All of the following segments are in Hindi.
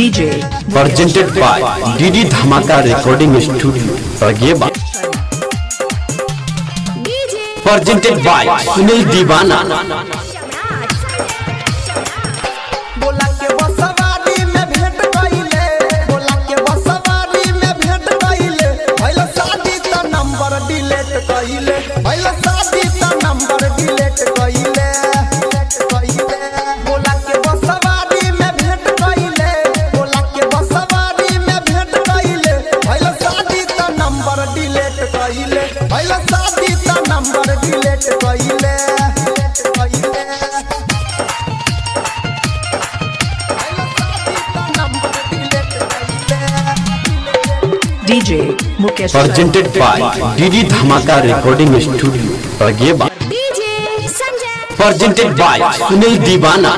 DJ presented by DD Dhamaka recording studio प्रगेबा presented by Sunil Deewana DJ Mukesh presented by DD Dhamaka recording studio और ये बात presented by Sunil Divana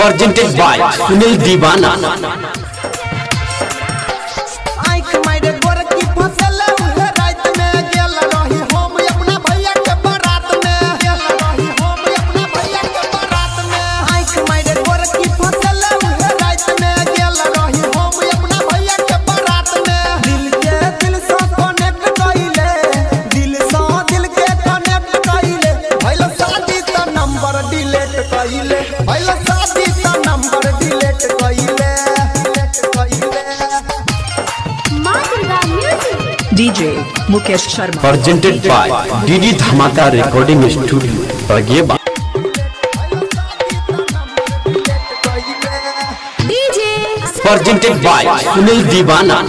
presented by Sunil दीवाना DJ Mukesh Sharma. Presented by DD Dhamaka Recording Studio. DJ. Presented by Sunil Diwana.